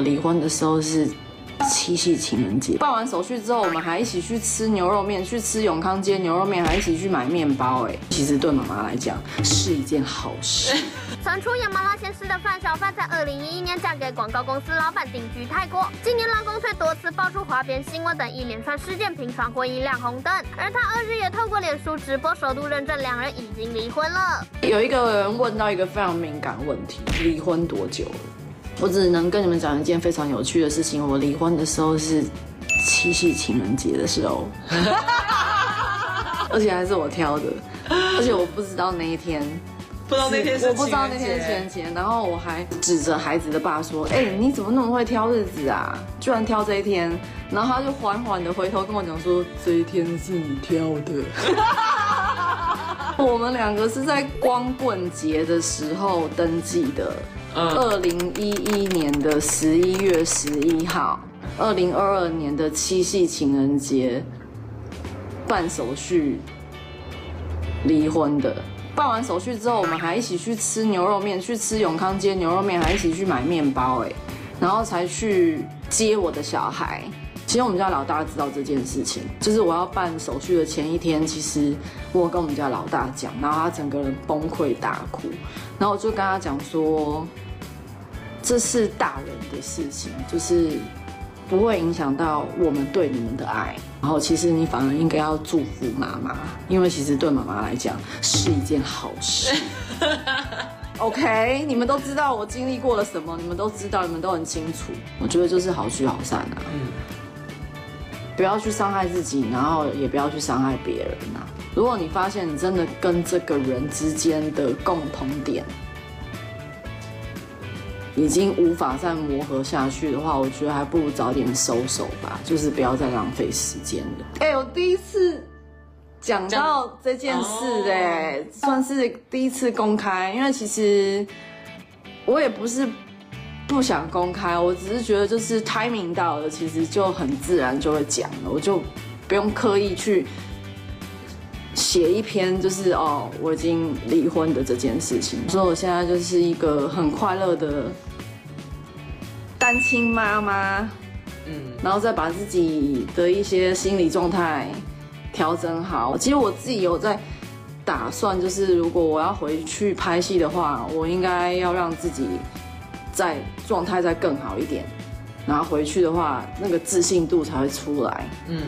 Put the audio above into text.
我离婚的时候是七夕情人节，办完手续之后，我们还一起去吃牛肉面，去吃永康街牛肉面，还一起去买面包。哎，其实对妈妈来讲是一件好事。曾出演麻辣鲜师的范小范，在二零一一年嫁给广告公司老板定居泰国，今年老公却多次爆出花边新闻等一连串事件，频传婚姻亮红灯。而他二日也透过脸书直播，首度认证两人已经离婚了。有一个人问到一个非常敏感问题：离婚多久了？我只能跟你们讲一件非常有趣的事情，我离婚的时候是七夕情人节的时候，而且还是我挑的，而且我不知道那一天。不知道那天是我不知道那天情人节，然后我还指着孩子的爸说：“哎，你怎么那么会挑日子啊？居然挑这一天。”然后他就缓缓的回头跟我讲说：“这一天是你挑的。” 我们两个是在光棍节的时候登记的，二零一一年的十一月十一号，二零二二年的七夕情人节办手续离婚的。办完手续之后，我们还一起去吃牛肉面，去吃永康街牛肉面，还一起去买面包，哎，然后才去接我的小孩。其实我们家老大知道这件事情，就是我要办手续的前一天，其实我跟我们家老大讲，然后他整个人崩溃大哭，然后我就跟他讲说，这是大人的事情，就是不会影响到我们对你们的爱。然后其实你反而应该要祝福妈妈，因为其实对妈妈来讲是一件好事。OK，你们都知道我经历过了什么，你们都知道，你们都很清楚。我觉得就是好聚好散啊，嗯，不要去伤害自己，然后也不要去伤害别人啊。如果你发现你真的跟这个人之间的共同点，已经无法再磨合下去的话，我觉得还不如早点收手吧，就是不要再浪费时间了。哎，我第一次讲到这件事，哎，算是第一次公开，因为其实我也不是不想公开，我只是觉得就是 timing 到了，其实就很自然就会讲了，我就不用刻意去。写一篇就是哦，我已经离婚的这件事情，所以我现在就是一个很快乐的单亲妈妈，嗯，然后再把自己的一些心理状态调整好。其实我自己有在打算，就是如果我要回去拍戏的话，我应该要让自己在状态再更好一点，然后回去的话，那个自信度才会出来，嗯。